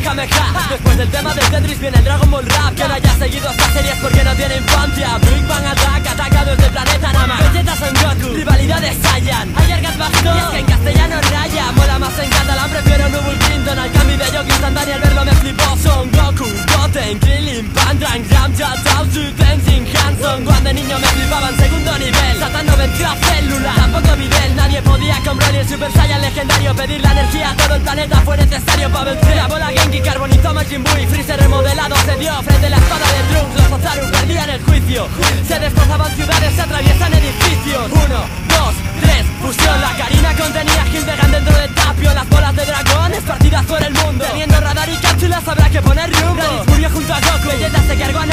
Después del tema del Tetris viene el Dragon Ball Rap. Que no haya seguido esta serie es porque no tiene infancia. Big Bang Attack ataca desde el planeta Nama Vegeta Son Goku, rivalidades Saiyan Ayer Gat Bastón, y es que en castellano raya. Mola más en catalán, prefiero Nubul Clinton Al cambio de Yogi instantáneo al verlo me flipó Son Goku, Goten, Krillin, Pandrang, Ramja, Taozu, Tenzin, Hanson Cuando de niño me flipaban segundo nivel. Satan no venció a célula, tampoco Videl. Nadie podía con Broly el Super Saiyan legendario. Pedir la energía a todo el planeta fue necesario. Para vencer La bola Freezer remodelado se dio Frente a la espada de Trunks, los Ozaru perdían el juicio. Se destrozaban ciudades, se atraviesan edificios. Uno, dos, tres, fusión. La Karina contenía Hildegan dentro del tapio. Las bolas de dragón, esparcidas por el mundo. Teniendo radar y cápsulas habrá que poner rumbo. Raditz murió junto a Goku. Vegeta se cargó a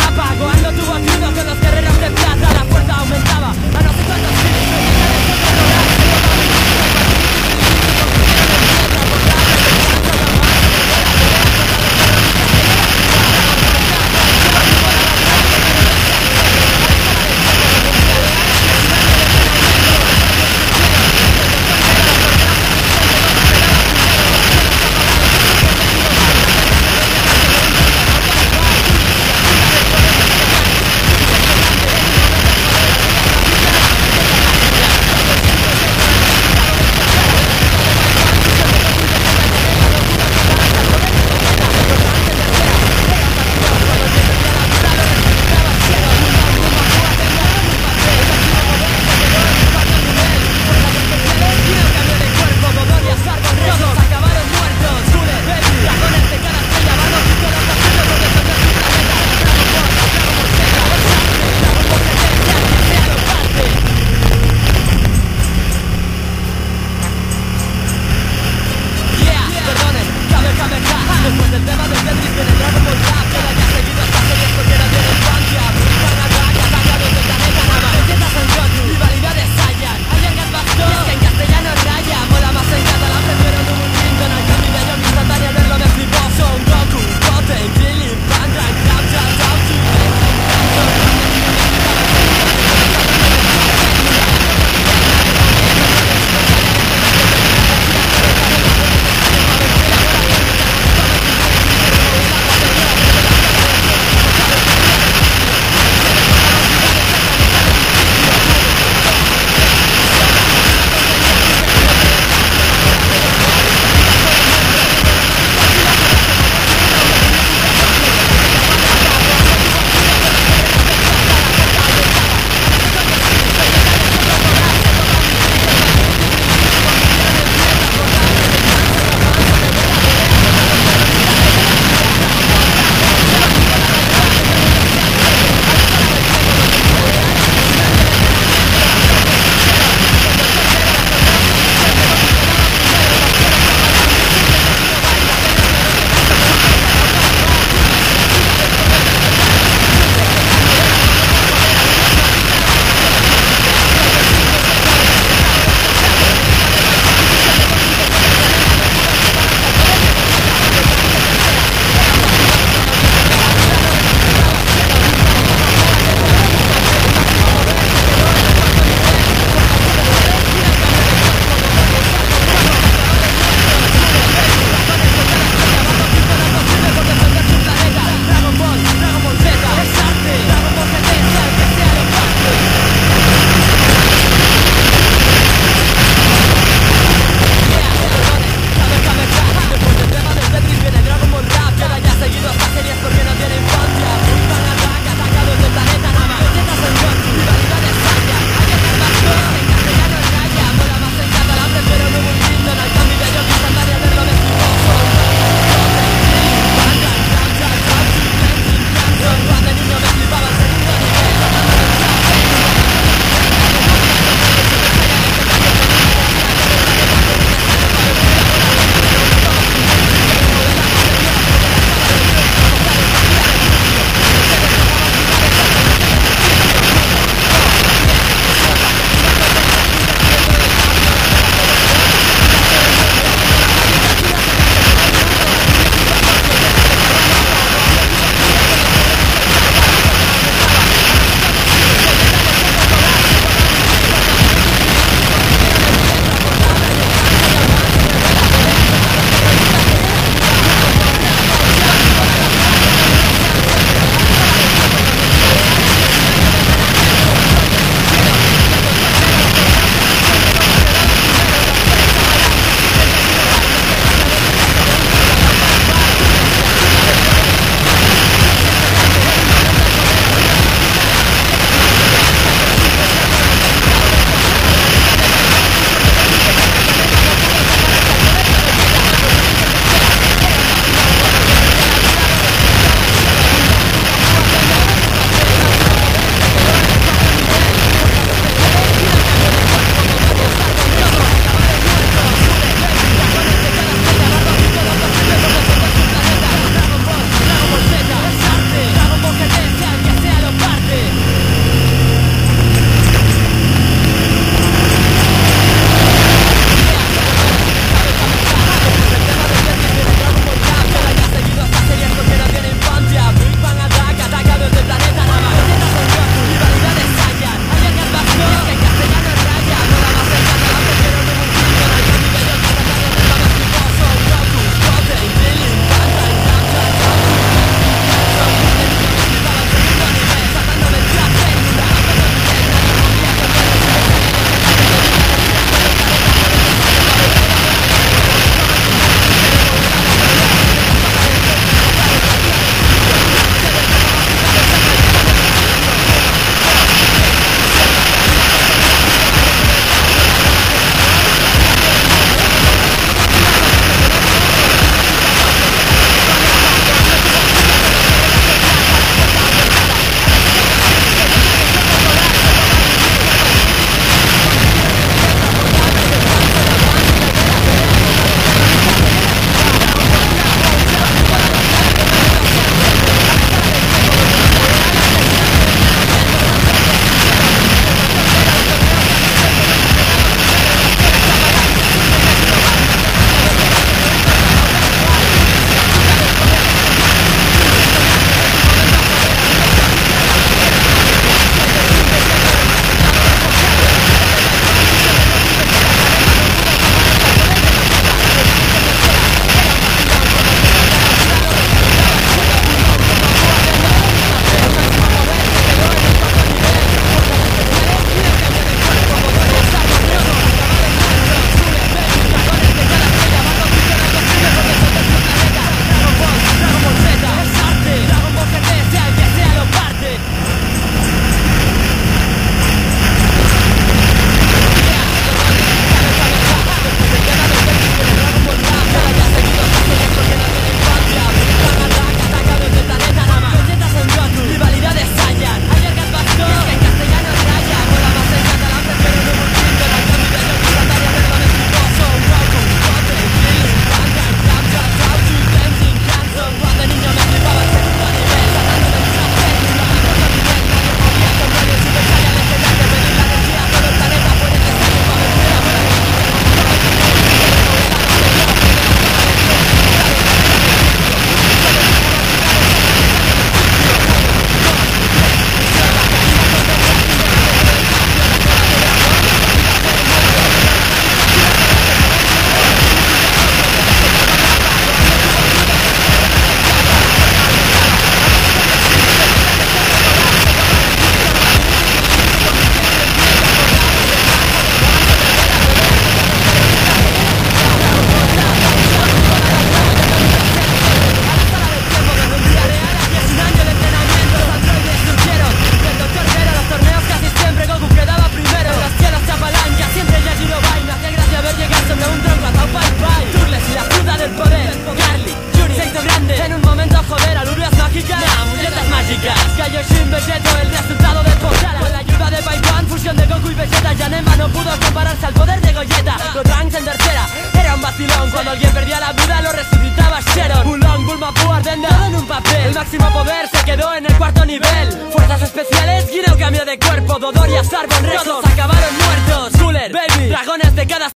y Vegeta ya en no pudo compararse al poder de Goyeta Los ranks en tercera, era un vacilón. Cuando alguien perdía la vida lo resucitaba Sharon. Un long Bulma en un papel. El máximo poder se quedó en el cuarto nivel. Fuerzas especiales, Guido cambió de cuerpo. Dodor y Azar Todos acabaron muertos. Cooler, Baby, dragones de cada